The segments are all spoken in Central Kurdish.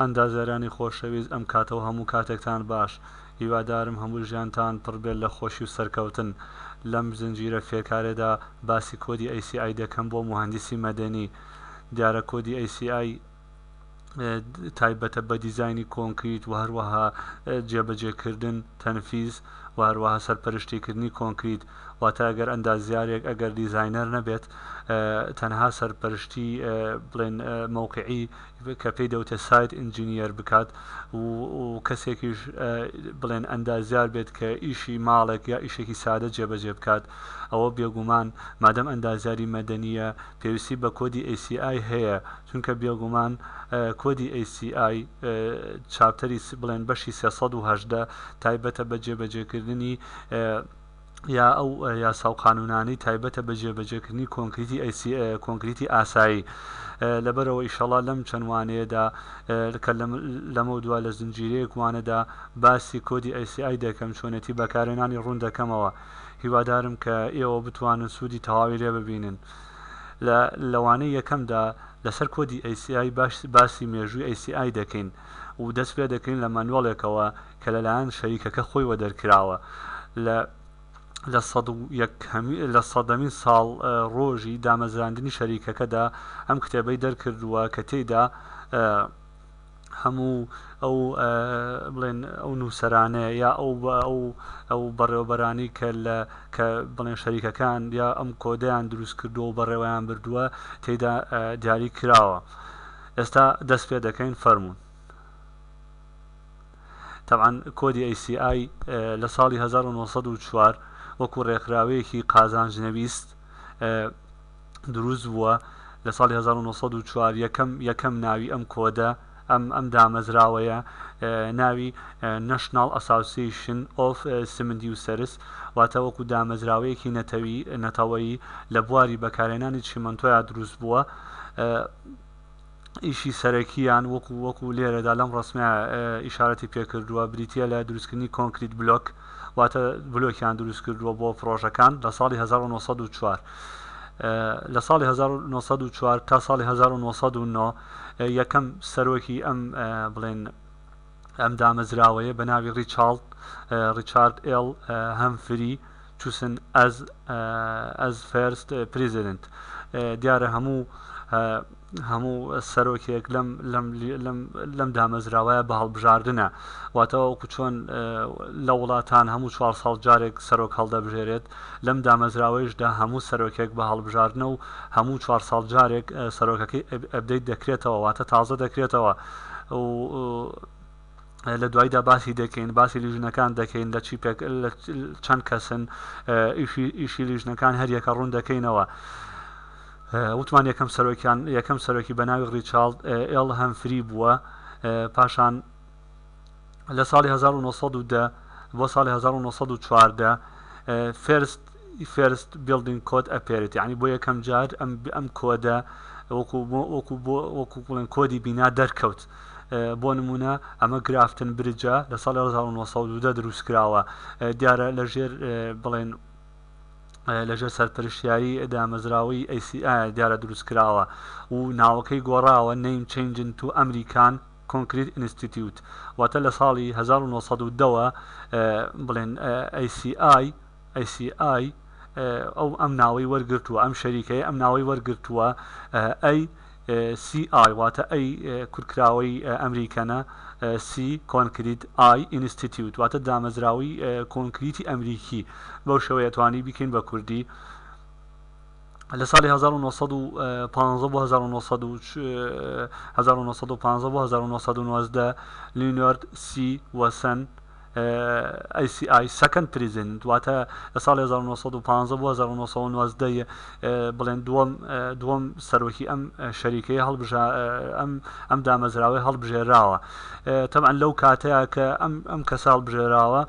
ئەندازیارانی خۆشەویست ئەم کاتەو هەموو کاتێکتان باش، هیوادارم هەموو ژیانتان پڕ بێت لە خۆشی و سەرکەوتن. لەم زنجیرە فێرکارێدا باسی کۆدی ئەی سی ئای دەکەم بۆ موهەندیسی مەدەنی. دیارە کۆدی ئەی سی ئای تایبەتە بە دیزاینی کۆنکریت و هەروەها جێبەجێ کردن، تنفیز، و هەروەها سەرپەرشتی کردنی کۆنکریت. واتە ئەگەر ئەندازیارێک ئەگەر دیزاینەر نەبێت تەنها سەرپەرشتی بڵێن موقعی کە پێی دەوترێت سایت ئینجینیەر بکات و کەسێکیش بڵێن ئەندازیار بێت کە ئیشی ماڵێک یا ئیشێکی سادە جێبەجێ بکات ئەوە بێگومان مادەم ئەندازیاری مەدەنیە پێویستی بە کۆدی ACI هەیە چونکە بێگومان کۆدی ACI چاپتەری بڵێن بەشی سێ سەد و هەژدە تایبەتە بە جێبەجێکردنی یا ئەو یاسا و قانونانەی تایبەتە بە جێبەجێکردنی کۆنکریتی ئەیسی- کۆنکریتی ئاسایی اه، لەبەرەوە ئیشەڵا لەم چەند وانەیەدا اه، کە لەم- لەمەو دوا لە زنجیرەیەک وانەدا باسی کۆدی ئەیسی-ئای دەکەم، چۆنێتی بەکارهێنانی ڕوون دەکەمەوە، هیوادارم کە ئێوە بتوانن سوودی تەواوی لێ ببینن. لە لە وانەی یەکەمدا لەسەر کۆدی ئەیسی-ئای باش- باسی مێژووی ئەیسی-ئای دەکەین و دەست پێ دەکەین لە مانوێڵێکەوە، کە لەلایەن شەریکەکە خۆیوە دەرکراوە لە لە سەد و یەک لە سەدەمین ساڵ ڕۆژی دامەزراندنی شەریکەکەدا ئەم کتێبەی دەرکردووە کە تێیدا هەموو ئەو بڵێن ئەو نووسەرانەیە یا ئەو ئەو ئەو بەڕێوەبەرانی کە لە کە بڵێن شەریکەکان یا ئەم کۆدەیان دروست کردو و بەڕێوەیان بردووە تێدا دیاری کراوە ئێستا دەست پێ دەکەین فەرمونون تەبعەن کۆدی ئەی سی ئای لە ساڵی هەزار و نۆ سەد و چوار وەکو ڕێکخراوەیەکی قازانجنەویست دروست بووە لە ساڵی هەزار و نۆ سەد و چوار یەکەم یەکەم ناوی ئەم کۆدە ئەم ئەم دامەزراوەیە ناوی نەشناڵ ئەساوسیشن ئۆف سمندی و سەرس واتە وەکو دامەزراوەیەکی نەتەوی نەتەوەیی لە بواری بەکارهێنانی چیمەنتۆیا دروست بووە ئیشی سەرەکییان وەکو وەکو لێرەدا لەم ڕەسمە ئیشارەتی پێکردووە بریتییە لە دروستکردنی کۆنکریت بلۆک واتە بلۆکیان دروستکردووە بۆ پڕۆژەکان لە ساڵی 1904 لە ساڵی 1904 تا ساڵی 1909 یەکەم سەرۆکی ئەم بڵێن ئەم دامەزراوەیە بە ناوی ڕیچاڵد، Richard L. Humphrey، چوسن ئەز ئەز فێرست پریزیدنت، دیارە هەموو هەموو سەرۆکێک لەم لەم لەم لەم دامەزراوایە بە هەڵبژاردنە واتە وەکو چۆن لە وڵاتان هەموو چوار ساڵ جارێک سەرۆک هەڵدەبژێرێت لەم دامەزراوەیشدا هەموو سەرۆکێک بە هەڵبژاردنە و هەموو چوار ساڵ جارێک سەرۆکەکەی ئەبدەیت دەکرێتەوە واتە تازە دەکرێتەوە و لە دوایدا باسی دەکەین باسی لیژنەکان دەکەین لە چی پێک چەند کەسن ئیشی لیژنەکان هەریەکە ڕوون دەکەینەوە وتمان یەکەم سەرۆکیان یەکەم سەرۆکی بە ناوی ڕیچارد ئێڵ هەمفری بووە پاشان لە ساڵی هەزار و نۆ سەد و دە بۆ ساڵی هەزار و نۆ سەد و چواردە فێرست فێرست بیلدینگ کۆد ئەپێرێت یعنی بۆ یەکەم جار ئەم ئەم کۆدە وەکو بۆ وەکو بۆ وەکو بڵێن کۆدی بینا دەرکەوت بۆ نمونە ئەمە گرافتن برجە لە ساڵ 1970 دروست کراوە دیارە لە ژێر بڵێن لەژێر سەرپەرشیاری دامەزراوەی ئەیسی دیارە دروست کراوە و ناوەکەی گۆڕاوە نەیم چنجن تو ئەمریکان کۆنکریت ئینستیتیوت، واتە لە ساڵی هەزار و نۆ سەد و دە وە بڵێن ئەی سی ئای، ACI، ە ئەم ناوەی وەرگرتووە، ئەم شەریکەیە ئەم ناوەی وەرگرتووە، ئەی سی ئای واتە ئەی کورتکراوەی ئەمریکەنە، سی کۆنکریت ئای ئینستیتیوت، واتە دامەزراوەی کۆنکریتی ئەمریکی، بەو شێوەیە توانی بیکەین بە کوردی. لە ساڵی هەزار و نۆ سەد و پازدە بۆ هەزار و نۆ سەد و هەزار و نۆ سەد و پازدە بۆ هەزار و نۆ سەد و نۆزدە لینۆرد سی وەسەن ACI سەکەند پریزنت واتە لە ساڵ 1950 بۆ 1990 بڵێن دووەم دووەم سەرۆکی ئەم شەریکەیە هەڵبژا ئەم ئەم دامەزراوەی هەڵبژێراوە تەبعەن لەو کاتەیە کە ئەم ئەم کەسە هەڵبژێراوە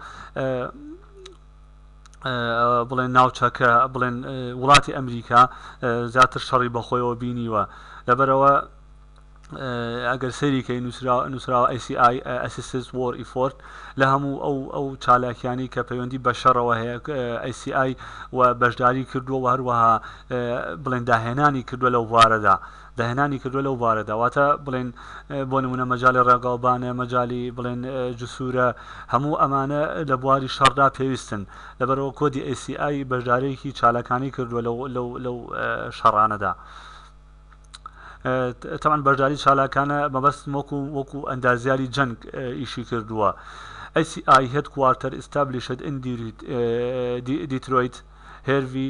بڵێن ناوچەکە بڵێن وڵاتی ئەمریکا زیاتر شەڕی بەخۆیەوە بینیوە لەبەرەوە ئەگەر سەریکەی نووسراوە ئەسیI ئەسیسس وۆر ئیفۆرت لە هەموو ئەو ئەو چالاکیانی کە پەیوەندی بە شەڕەوە هەیە ئەسیI و بەشداری کردووە و هەروەها بڵێن داهێنانی کردووە لەو بوارەدا داهێنانی کردووە لەو بارەدا واتە بڵێن بۆ نمونە مەجای ڕێگاوبانە مەجای بڵێن جسوورە هەموو ئەمانە لە بواری شەڕدا پێویستن لەبەرەوە کۆدی ئەیسیI بەشدارێکی چالاکانی کردووە لەو شەڕانەدا. تەوان بەشداری چالاکانە مەبەست وەکو وەکو ئەندازیاری جەنگ ئیشی کردووە ئەسی ئای هێت کوارتەر ئستابلیشت ئەندیریت دیترۆیت هێرڤی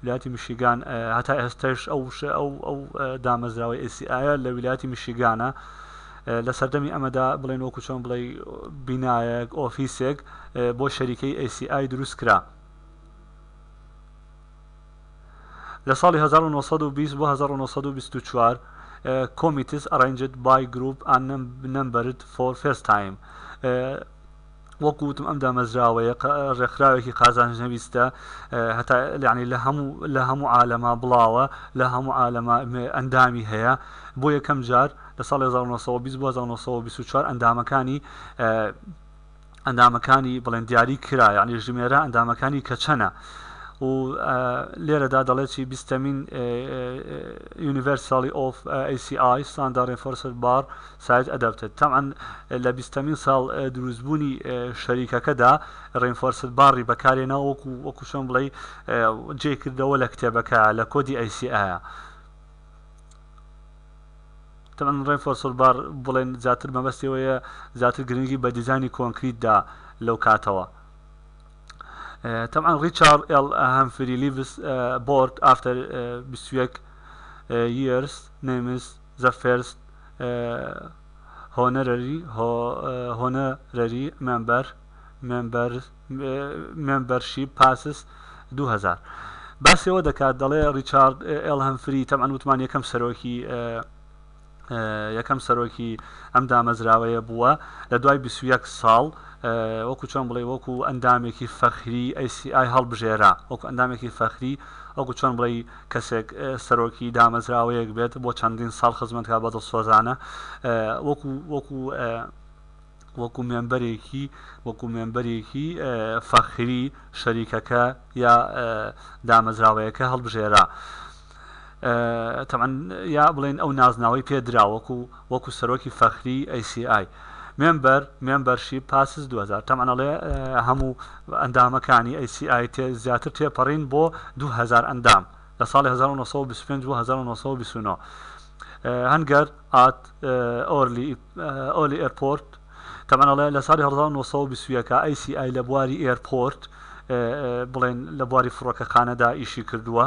ویلایەتی میشیگان هەتا ئێستەش ئەو ئەو ئەو دامەزراوەی ئەسیایە لە ویلایەتی میشیگانە لە سەردەمی ئەمەدا بڵێن وەکو چۆن بڵێ بینایەک ئۆفیسێک بۆ شەریکەی ئەسیای دروست کرا لە ساڵی 1920 بۆ 1924 کۆمیتس ئەڕێنجت بای گروپ ئان نمبرد فۆر فێست تایم وەکو وتم ئەم دامەزراوەیە ڕێکخراوێکی قازانجنەویستە هەتا یعنی لە هەموو لە هەموو عالەما بڵاوە لە هەموو عالەما ئەندامی هەیە بۆ یەکەم جار لە ساڵ 1920 ئەندامەکانی ئەندامەکانی بڵێن دیاری کرا یعنی ژمێرە ئەندامەکانی کەچەنە و لێرەدا دەڵێکی بیستەمین یونیڤەرسالی ئۆف ئەیسی ئای ستاندارین فۆرسەر بار Site Adapted تەبعەن لە بیستەمین ساڵ دروست بوونی شەریکەکەدا Reinforced Bar ی بەکارهێناوە وەکو وەکو چۆن بڵێی جێی کردەوە لە کتێبەکە لە کۆدی ACA یە تەبعەن Reinforced Bar بڵێن زیاتر مەبەستی ئەوەیە زیاتر گرنگی بە دیزانی کۆنکریت دا لەو کاتەوە تەبعەن ڕیچارد ئێڵ هەمفری لیڤس بۆرد ئافتەر 21 years نەیمس The First Honorary Honorary Member Membership Passes دوو هەزار، باسی ئەوە دەکات، دەڵێ، ڕیچارد ئێڵ هەمفری، تەبعەن وتمان یەکەم سەرۆکی یەکەم سەرۆکی ئەم دامەزراوەیە بووە، لە دوای بیست و یەک ساڵ وەکو چۆن بڵێی وەکو ئەندامێکی فەخری ئەی سی ئای هەڵبژێرا، وەکو ئەندامێکی فەخری وەکو چۆن بڵێی، کەسێک سەرۆکی دامەزراوەیەک بێت بۆ چەندین ساڵ خزمەت کا بە دڵسۆزانە وەکو وەکو وەکو مێنبەرێکی وەکو مێنبەرێکی فەخری شەریکەکە یا دامەزراوەیەکە هەڵبژێرا تەعاان یا بڵێن ئەو نازناوەی پێدرا وەکو وەکو سەرۆکی فەخری ئەی سی ئای مێمبەر، Membership Passes دوو هەزار، تەمەن ئەڵێ هەموو ئەندامەکانی ئەی سی ئای زیاتر تێپەڕین بۆ دوو هەزار ئەندام لە ساڵی هەزار و نۆ سەد و بیست و پێنج بۆ هەزار و نۆ سەد و بیست و نۆ هەنگەر ئات ئۆلی ئێرپۆرت، تەمەن ئەڵێ لە ساڵی هەزار و نۆ سەد و بیست و یەک ئەی سی ئای لە بواری ئێرپۆرت بڵێن لە بواری فڕۆکەخانەدا ئیشی کردووە.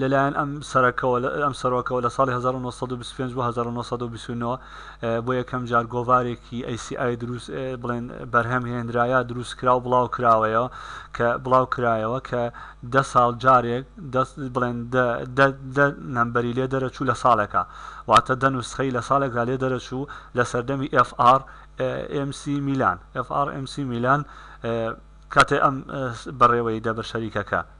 لەلایەن ئەم سەرۆکەوە لە ساڵی 1925 بۆ 1929 بۆ یەکەم جار گۆڤارێکی ئەیسیئای دروست بڵێن بەرهەم هێنرایە دروست کرا و بڵاو کراوەیەوە کە بڵاو کرایەوە کە دە ساڵ جارێک دەست بڵێن نەمبەری لێ دەرەچوو لە ساڵێکە واتە دە نوسخەی لە ساڵێکدا لێ دەرەچوو لە سەردەمی FR MC میلان FR MC میلان کاتێ ئەم بەڕێوەی دەبەر شەریکەکە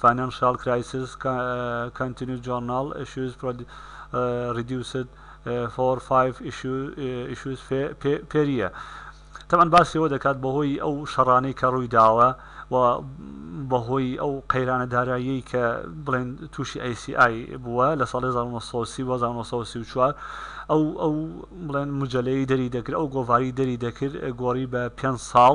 فاینانشاڵ کرایسس کانتینیوس جۆرناڵ ئیشوز ڕیدیوسد فۆر فایڤ ئیشوز پێریە تەمان باسی ئەوە دەکات بەهۆی ئەو شەڕانەی کە ڕووی داوە و بەهۆی ئەو قەیرانە دارایی کە بڵێن تووشی ئایسیI بووە لە ساڵ 1934 ئەو ئەو بڵێن مجلەی دەری دەکرد ئەو گۆڤاری دەری دەکرد گۆڕی بە پێ ساڵ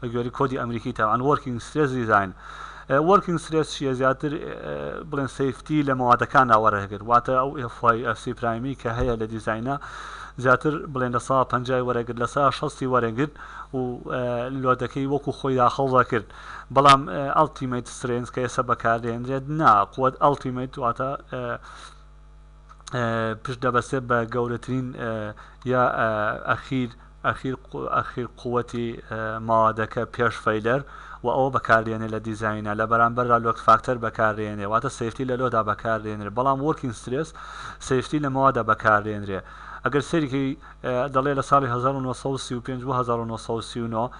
بە گوێرەی کۆدی ئەمریکی تاوان Working Stress Design Working Stress چیە زیاتر بڵێن سەیفتی لە مەوادەکاندا وەرەگرت واتە ئەو FYFC پرایمی کە هەیە لە دیزاینە زیاتر بڵێن لە سا پەنجای وەرەگرت لە سا شەستی وەرەگرت و لۆدەکەی وەکو خۆی داخڵ دەکرد بەڵام ئەلتیمیت سترێنس کە ئێستا بەکاردێنرێت نا قوت ئەلتیمیت واتە پشت دەبەسێت بە گەورەترین یا ئەخیر ئەخیر قووتی ماوادەکە پێش فەیلەر و ئەوە بەکاردێنێ لە دیزاینە لە بەرامبەردا لۆک فاکتەر بەکاردێنێ واتە سەیفتی لە لۆدا بەکاردێنرێ بەڵام وۆرکین سترێس سەیفتی لە ماوادە بەکاردێنرێ ئەگەر سەیرکی دەڵێ لە ساڵی 1935 بۆ 1939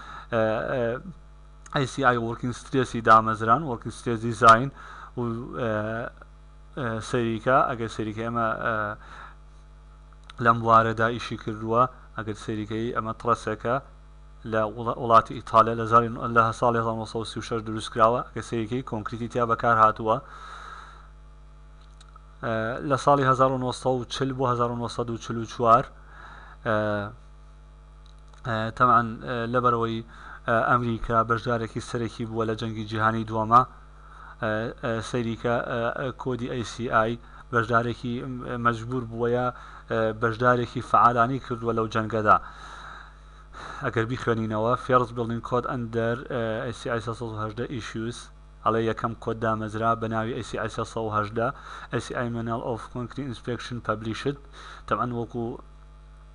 ئەی سی ئای وۆرکین سترێسی دامەزران وۆرکین سترێس دیزاین و سەیریکە ئەگەر سەیریکە ئێمە لەم بوارەدا ئیشی کردووە ئەگەر سەیری کەی ئەمە تڕەسێکە لە وڵاتی ئیتالیا لە زاری لە ساڵی 1936 دروست کراوە ئەگەر سەیری کەی کۆنکریتی تیا بەکار هاتووە لە ساڵی 1940 بۆ 1944 تەمان لەبەرەوەی ئەمریکا بەشدارێکی سەرەکی بووە لە جەنگی جیهانی دووەمە سەیریکە کۆدی ACI بەشدارێکی مەجبور بووە یا بەشدارێکی فعالانی کردووە لەو جەنگەدا ئەگەر بیخوێنینەوە فێرس بڵین کۆد ئەندەر ACI 1970 ئیشوس ئەڵێ یەکەم کۆد دامەزرا بە ناوی ACI 1970 ACI Manual of Concrete Inspection Published تەبعەن وەکو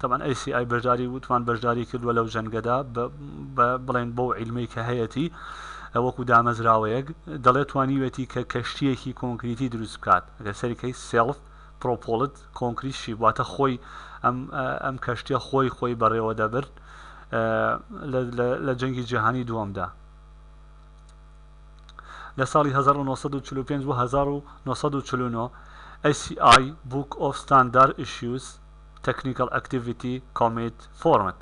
تەبعەن ئەی سی ئای بەشداری وتمان بەشداری کردوە لەو جەنگەدا بە بڵێن بەو عیلمەی کە هەیەتی وەکو دامەزراوەیەک دەڵێت توانیوێتی کە کەشتیەکی کۆنکریتی دروست بکات گەر سەری کەی سێڵف پرۆپۆڵت کۆنکریت شیپ واتە خۆی ئەم ئەم کەشتیە خۆی خۆی بەڕێوە دەبرد لە جەنگی جیهانی دووەمدا لە ساڵی 1945 و 1949 SCI Book of Standard Issues Technical Activity Committee Format،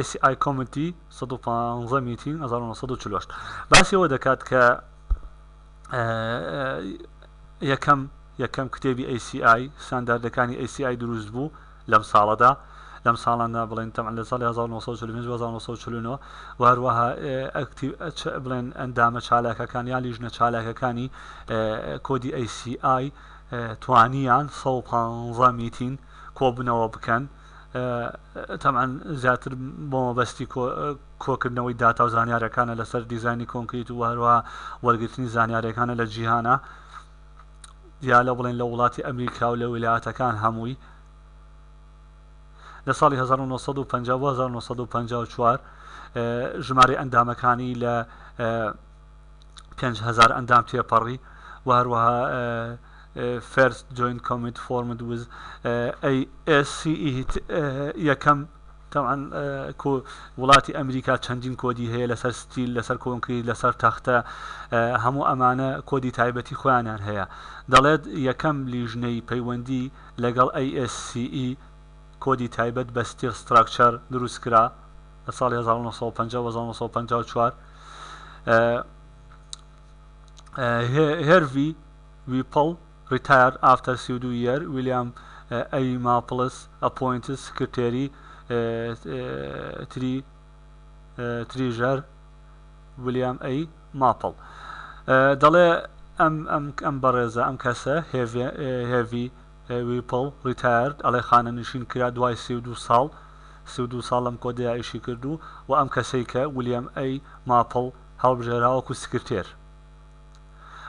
ACI Committee سەد و پازدە Meeting هەزار و نۆ سەد و چل و هەشت، باسی ئەوە دەکات کە یەکەم یەکەم کتێبی ACI ستانداردەکانی ACI دروست بوو لەم ساڵەدا لەم ساڵاندا بڵێن تەمان لە ساڵی 1940 و هەروەها بڵێن ئەندامە چالاکەکان یا لیژنە چالاکەکانی کۆدی ACI توانیان سەد و پازدە میتین کۆبونەوە بکەن تەبعەن زیاتر بۆ مەبەستی کۆکردنەوەی داتا و زانیارەکانە لەسەر دیزانی کۆنکریت و هەروە وەرگرتنی زانیارەکانە لە جیهانە یا لە بڵێن لە وڵاتی ئەمریکا و لە ویلایەتەکان هەمووی لە ساڵی 1950 1954 ژمارە ئەندامەکانی لە پێنج هەزار ئەندام تێپەڕی و هەروەها فێرست جوین کۆمیت فۆرمد وز ئەی یەکەم تەوان وڵاتی ئەمریکا چەندین کۆدی هەیە لەسەر ستیل لەسەر کۆنکریت لەسەر تەختە هەموو ئەمانە کۆدی تایبەتی خۆیانیان هەیە دەڵێت یەکەم لیژنەی پەیوەندی لەگەڵ ئەی کۆدی تایبەت بە ستیل ستراکچەر دروستکرا لە ساڵی هەزار و نۆ سەد و پەنجا بۆ هەزار و نۆ سەد و پەنجا و چوار هێرڤی ویپڵ ڕیتایەرد ئافتەر سی و دوو یەر ویلیام ئەی ماپڵس ئەپۆینتس سکرتێری تری تریژەر ویلیام ئەی ماپڵ دەڵێ ئەم ئەم ئەم بەڕێزە ئەم کەسە هێڤی ئێ ویپڵ ڕیتایەرد ئەڵێ خانەنشین کرا دوای سی و دوو ساڵ سی و دوو ساڵ لەم کۆدەیا ئیشی کرد و وە ئەم کەسەی کە ولیەم ئەی ماپڵ هەڵبژێرا وەکو سکرتێر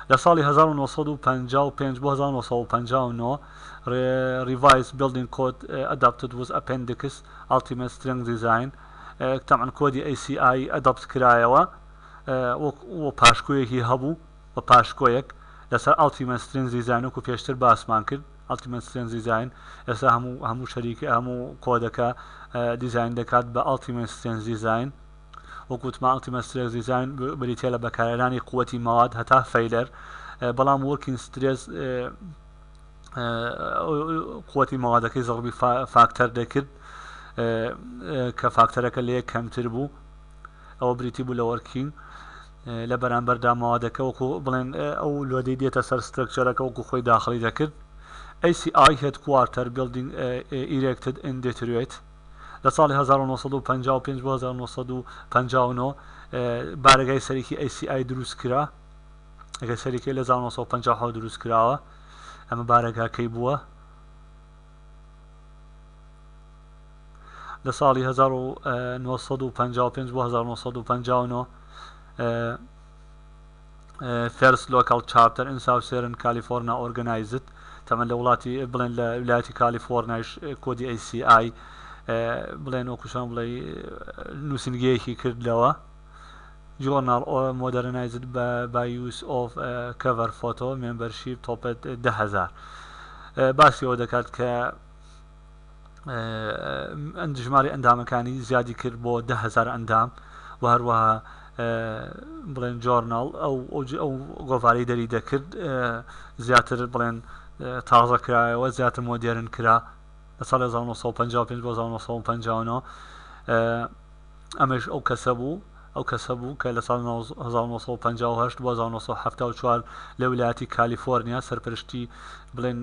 لە ساڵی هەزار و نۆ سەد و پەنجا و پێنج بۆ هەزار و نۆ سەد و پەنجا و نۆ ڕیڤایس بیڵدینگ کۆد ئەداپتد وز ئەپێندکس ئەڵتیمێت سترێنگ دیزاین تەبعەن کۆدی ئەی سی ئای ئەدەپت کرایەوە و پاشکۆیەکی هەبوو و پاشکۆیەک لەسەر ئەڵتیمەت سترینگ دیزاین وەکو پێشتر باسمان کرد ئەڵتیمەت سترینگ دیزاین ئێستا هەموو هەموو شەریکە هەموو کۆدەکە دیزاین دەکات بە ئەڵتیمەت سترینگ دیزاین وەکو وتمان ئەڵتیمەت سترینگ دیزاین بریتیە لە بەکارهێنانی قوتی مەواد هەتا فەیلەر بەڵام وەرکین سترێس قوتی مەوادەکەی زەڕبی فاکتەر دەکرد کە فاکتەرەکە لە یەک کەمتر بوو ئەوە بریتی بوو لە وەرکینگ لە بەرامبەردا مەوادەکە وەکو بڵێن ئەو لۆدەی دێتە سەر سترەکچەرەکە وەکو خۆی داخڵی دەکرد ACI Headquarter Building Erected in Detroit لە ساڵی هەزار و نۆ سەد و پەنجا و پێنج بۆ هەزار و نۆ سەد و پەنجا و نۆ بارەگای سەرەکی ACI دروست کرا ئەگەر سەرەکەی لە هەزار و نۆ سەد و پەنجا و حەوت دروست کراوە ئەمە بارەگاکەی بووە لە ساڵی 1955 بۆ 1959 فێرست لۆکاڵ چاپتەر ئین ساو سێرن کالیفۆرنا ئۆرگەنایزد تەمەن لە وڵاتی بڵێن لە ویلایەتی کالیفۆرنایش کۆدی ئەی سی ئای بڵێن وەکوشان بڵێ نووسنگەیەکی کردەوە جۆرناڵ مۆدەرنایزد بای یوس ئۆف کەڤەر فۆتۆ مێمبەرشیپ تۆپێت دە هەزار باسی ئەوە دەکات کە ژماری ئەندامەکانی زیادی کرد بۆ دە هەزار ئەندام و هەروەها بڵێن جۆرناڵ ئەو ئەو گۆڤاری دەری دەکرد زیاتر بڵێن تازە کرایەوە زیاتر مۆدێرن کرا لە ساڵ 1955 بۆ 1959 ئەمەیش ئەو کەسە بوو ئەو کەسە بوو کە لە ساڵی هەزار و نۆ سەد و پەنجا و هەشت بۆ هەزار و نۆ سەد و حەفتا و چوار لە ویلایەتی کالیفۆرنیا سەرپەرشتی بڵێن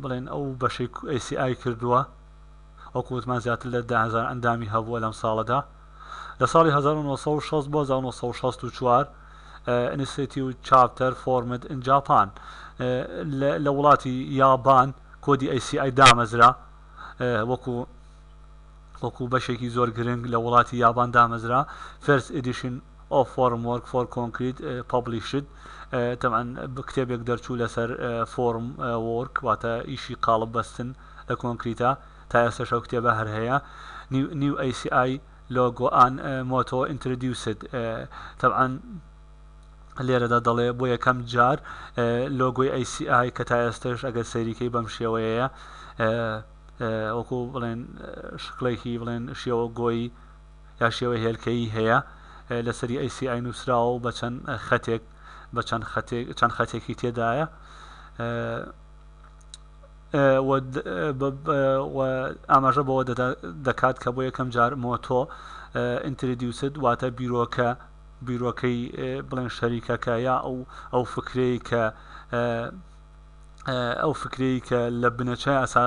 بڵێن ئەو بەشەی ئەیسی ئای کردووە وەکو وتمان زیاتر لە دە هەزار ئەندامی هەبووە لەم ساڵەدا لە ساڵی هەزار و نۆ سەد و شەست بۆ هەزار و نۆ سەد و شەست و چوار ئینستیتیو چاپتەر فۆرمد ئین جاپان لە وڵاتی یابان کۆدی ئەیسی ئای دامەزرا وەکو وەکو بەشێکی زۆر گرنگ لە وڵاتی یابان دامەزرا، First Edition of Formwork for Concrete Published، تەبعەن کتێبێک دەرچوو لەسەر فۆرم وۆرک واتە ئیشی قاڵب بەستن لە کۆنکریتە، تا ئێستەش ئەو کتێبە هەر هەیە، New ACI Logo and Motto Introduced، تەبعەن لێرەدا دەڵێ بۆ یەکەم جار لۆگۆی ACI کە تا ئێستەش ئەگەر سەیری کەی بەم شێوەیەیە، وەکو بڵێن شکڵێکی بڵێن شێوە گۆی یا شێوە هێلکەیی هەیە لەسەری ئەیسی ئای نووسراوە و بە چەند خەتێک بە چەند خەتێک چەند خەتێکی تێدایە ئاماژە بەوە دەکات کە بۆ یەکەم جار مۆتۆ ئینتریدیوسد واتە بیرۆکە بیرۆکەی بڵێن شەریکەکە یا ئەو ئەو فکرەی کە ئەو فکرەی کە لە بنەچە ئەسا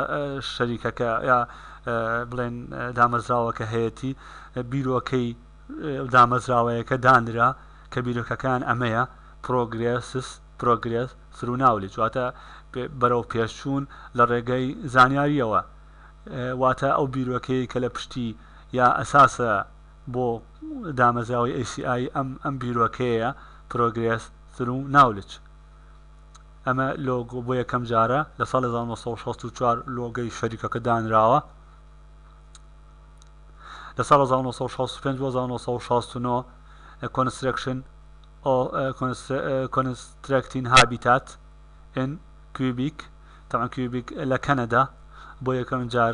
شەریکەکە یا بڵێن دامەزراوەکە هەیەتی بیرۆکەی دامەزراوەیەکە دانرا کە بیرۆکەکان ئەمەیە پرۆگرێسس پرۆگرێس سروناولی جواتە بەرەو پێشچوون لە ڕێگەی زانیاریەوە واتە ئەو بیرۆکەی کە لە پشتی یا ئەساسە بۆ دامەزراوەی ئەیسی ئای ئەم ئەم بیرۆکەیە پرۆگرێس سرو ناولچ ئەمە لۆگۆ بۆ یەکەم جارە لە ساڵی هەزار و نۆ سەد و شەست و چوار لۆگۆی شەریکەکە دانراوە لە ساڵ هەزار و نۆ سەد و شەست و پێنج بۆ هەزار و نۆ سەد و شەست و نۆ کۆنسترەکشن کۆنسترەکتین هابیتات ئن کویبیک تەمان کویبیک لە کەنەدا بۆ یەکەم جار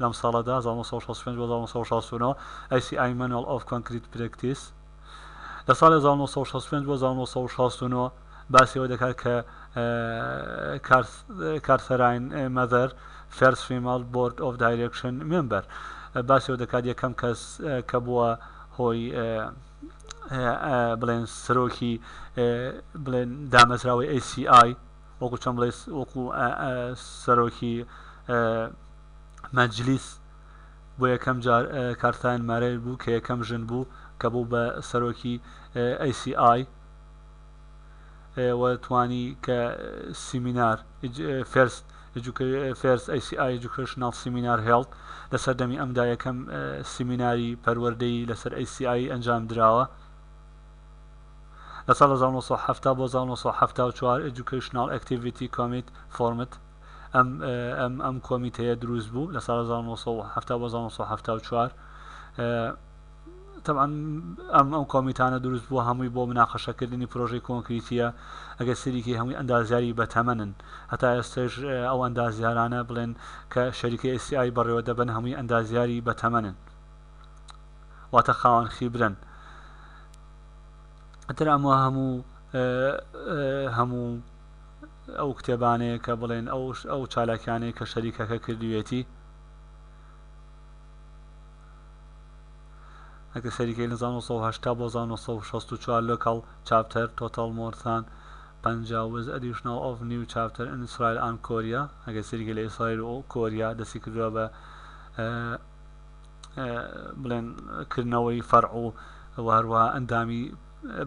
لەم ساڵەدا، هەزار و نۆ سەد و شەست و پێنج بۆ هەزار و نۆ سەد و شەست و نۆ، ACI Manual of Concrete Practice، لە ساڵی هەزار و نۆ سەد و شەست و پێنج بۆ هەزار و نۆ سەد و شەست و نۆ، باسی ئەوە دەکات کە کارثەراین مەدەر، First Female Board of Direction Member، باسی ئەوە دەکات یەکەم کەس کە بووە هۆی بڵێن سەرۆکی بڵێن دامەزراوەی ACI، وەکو چۆن بڵێی وەکو سەرۆکی مەجلیس بۆ یەکەم جار کارتاین مارێل بوو کە یەکەم ژن بوو کە بوو بە سەرۆکی ACI و توانی کە سیمینار فێرست فێرست ACI Educational Seminar Held لە سەردەمی ئەمدا یەکەم سیمیناری پەروەردەی لەسەر ACI ئەنجام دراوە لە ساڵ هەزار و نۆ سەد و حەفتا بۆ هەزار و نۆ سەد و حەفتا و چوار Educational Activity Committee Formed ئەم ئەم کۆمیتەیە دروست بوو لە ساڵ هەزار و نۆ سەد و حەفتا بۆ هەزار و نۆ سەد و حەفتا و چوار طبعا ئەم ئەم کۆمیتانە دروست بوو هەمووی بۆ مناقەشەکردنی پرۆژەی کۆنکریتیە ئەگەر سریکی هەمووی ئەندازیاری بەتەمەنن هەتا ئێستش ئەو ئەندازیارانە بڵێن کە شەریکە ئێسیایی بەڕێوە دەبن هەمووی ئەندازیاری بەتەمەنن واتە خاوەن خیبرەن ئیتر ئەمە هەموو هەموو ئەو کتێبانەیە کە بڵێن ئەو ئەو چالاکیانەیە کە شەریکەکە کردوێتی ئەکە شەریکەی لە 1970 بۆ 1964 لۆکەڵ چاپتەر تۆتەڵ مۆرسان پەنجاوز ئەدیشناڵ ئۆف نیو چاپتەر ئینسرائیل ئان کۆریا ئەگە سریگە لە ئیسرائیل و کۆریا دەستی کردووە بە بڵێن کردنەوەی فەرع و وهەروەها ئەندامی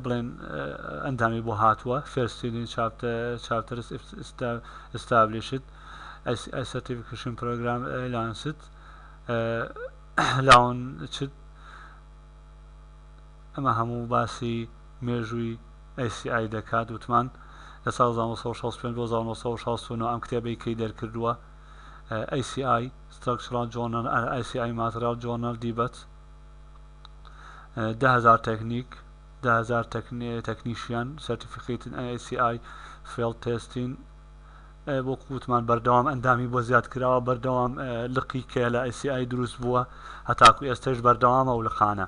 بڵێن ئەندامی بۆ هاتووە فێرستێنین چاپتەرس ئستابلیشت ئەسەتیفکشن پرۆگرام لانست لاون چت ئەمە هەموو باسی مێژووی ئەسیI دەکات وتمان لە ساڵ 1965 بۆ 1969 ئەم کتێبەی کەی دەرکردووە ACI، Structural Journal، ACI Material Journal، دیبەت، دە هەزار تەکنیک، دە هەزار تەکنیشیان، Certificated ACI Field Testing، بۆ کووتمان بەردەوام ئەندامی بۆ زیاد کراوە بەردەوام لقی کە لە ئەسی ئای دروست بووە هەتاکو ئێستش بەردەوامە و لقانە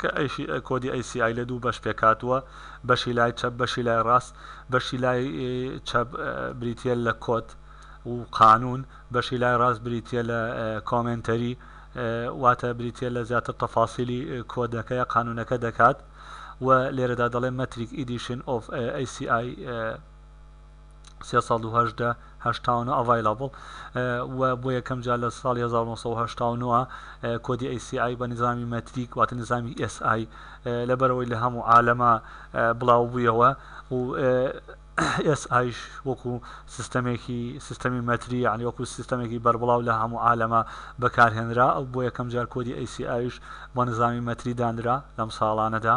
کە ئەیشی کۆدی ئەی سی ئای لە دوو بەش پێکهاتووە بەشی لای چەپ بەشی لای ڕاست بەشی لای چەپ بریتە لە کۆت و قانون بەشی لای ڕاست بریتە لە کۆمنتەری واتە بریتە لە زیاتر تەفاسیلی کۆدەکە یا قانونەکە دەکات و لێرەدا دەڵێ مەتریک ئیدیشن ئۆف ئەی سی ئای سێ سەد و هەژدە هەشتا و نۆ ئەڤایلابڵ و بۆ یەکەم جار لە ساڵی 1970 کۆدی ACI بە نظامی مەتریک واتە نظامی SI لەبەرەوەی لە هەموو عالەما بڵاو بوویەوە و SIش وەکو سیستەمێکی سیستەمی مەتری یعنی وەکو سیستەمێکی بەربڵاو لە هەموو عالەما بەکارهێنرا ئەو بۆ یەکەم جار کۆدی ACIش بە نظامی مەتری دانرا لەم ساڵانەدا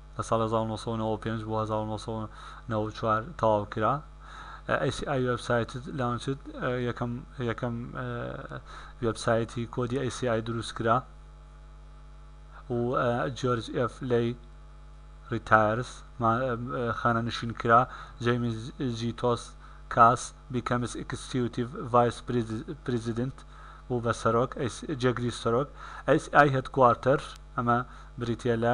لە ساڵی هەزار و نۆ سەد و نەوەد و پێنج بۆ هەزار و نۆ سەد و نەوەد و چوار تەواو کرا ئەی ئای وێبسایتت لانچت یەکەم یەکەم وێبسایتی کۆدی ئەی سی ئای دروست کرا و جۆرج ئف لی ریتایرس خانە نشین کرا جەیمز جی تۆس کاس بیکەمس ئیکستیوتیڤ ڤایس پریزیدنت بوو بە سەرۆک جێگری سەرۆک ئەیس ئای هێدکوارتەر ئەمە بریتە لە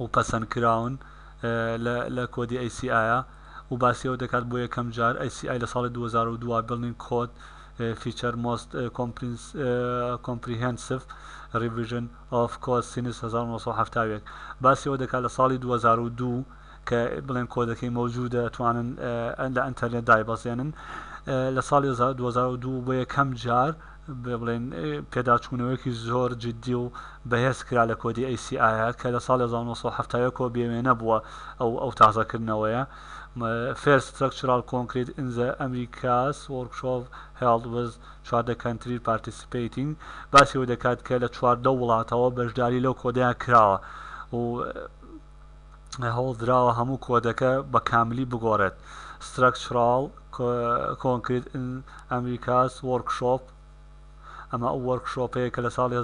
و پەسەند کراون لە کۆدی ئەی سی ئایە و باسی ئەوە دەکات بۆ یەکەم جار ئەی سی ئای لە ساڵی 2002 بڵنین کۆد فیچەر مۆست کۆمپریهێنسف ریڤیژن ئۆف کۆد سینس 1970 باسی ئەوە دەکات لە ساڵی 2002 کە بڵێن کۆدەکەی مەوجودە توانن لە ئەتەرنێت دایبەزێنن لە ساڵی 2002 بۆ یەکەم جار بڵێین پێداچوونەوەیەکی زۆر جیددی و بەهێز کرا لە کۆدی ئەی سی ئایە کە لە ساڵی هەزار و نۆ سەد و حەفتا و یەک ەوە بێ وێنە بووە ئەو ئەو تازەکردنەوەیە Fair Structural Concrete in the Americas Workshop Held with چواردە Country Participating باسی ئەوەی دەکات کە لە چواردە وڵاتەوە بەشداری لەو کۆدەیان کراوە و هەوڵدراوە هەموو کۆدەکە بە کاملی بگۆڕێت Structural Concrete in Americas Workshop ئەمە ئەو وەرکشۆپەیە کە لە ساڵی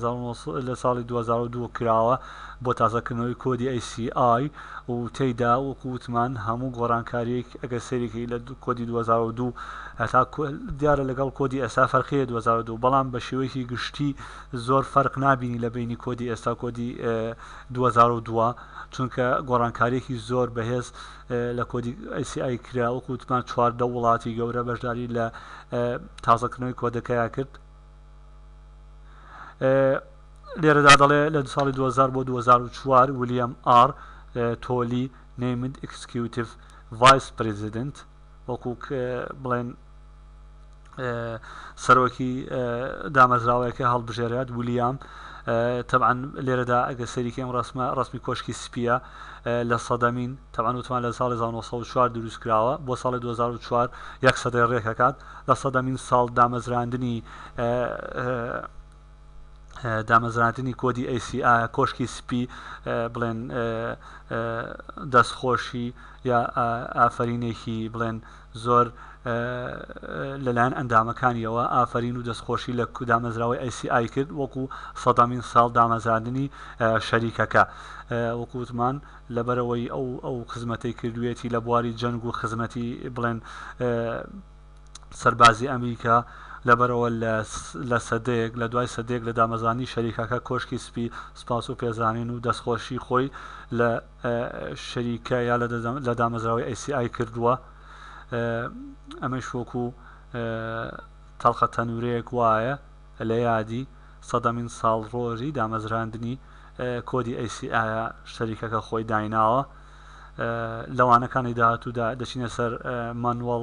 لە ساڵی 2002 کراوە بۆ تازەکردنەوەی کۆدی ACI و تێیدا وەکو وتمان هەموو گۆڕانکاریەک ئەگەر سەرێکی لە کۆدی 2002 هەتا دیارە لەگەڵ کۆدی ئێستا فەرقیە 2002 بەڵام بە شێوەیەکی گشتی زۆر فەرق نبینی لە بینی کۆدی ئێستا کۆدی ئێستا دوو هەزار و دوو، چونکە گۆڕانکارییەکی زۆر بەهێز لە کۆدی ئەی سی ئای کرا، وەکو وتمان چواردە وڵاتی گەورە بەشداری لە تازەکردنەوەی کۆدەکەیا کرد. لێرەدا دەڵێ لە ساڵی دوو هەزار بۆ دوو هەزار و چوار ولیەم ئاڕ تۆلی نەیمد ئێکسکیوتیڤ ڤایس پرێزیدنت وەکو بڵێن سەرۆکی دامەزراوەیەکە هەڵبژێرێت ولیام تەبعەن لێرەدا ئەگە سەریکەم ڕسمە ڕسمی کۆشکی سپیە لە سەدەمین تەبان وتمان لە ساڵی 1940 دروست کراوە بۆ ساڵی 2004 یەک سەدەی ڕێکەکات لە سەدەمین ساڵ دامەزراندنی دامەزراندنی کۆدی ACA کۆشکی سپی بڵێن دەستخۆشی یا ئافرینێکی بڵێن زۆر لەلایەن ئەندامەکانیەوە ئافرین و دەستخۆشی لە کودامەزراوەی ئەیسی'آی کرد وەکو سەدامین ساڵ دامەزاندنی شەریکەکە وەکووتمان لەبەرەوەی ئەو ئەو خزمەتی کردوێتی لە بواری جەنگ و خزمەتی بڵێن سەربازی ئەمریکا لەبەرئەوە لە سەدەیەک لە دوای سەدەیەک لە دامەزرانی شەریکەکە کۆشکی سپی سپاس و پێزانین و دەستخۆشی خۆی لە شەریکە یا لە دامەزراوەی ئەی سی ئای کردووە ئەمەش وەکو تەڵقە تەنورەیەک وایە لە یادی سەدەمین ساڵڕۆژی دامەزراندنی کۆدی ئەی سی ئایە شەریکەکە خۆی دایناوە لەوانەکانی داهاتوودا دەچینە سەر مانوەڵ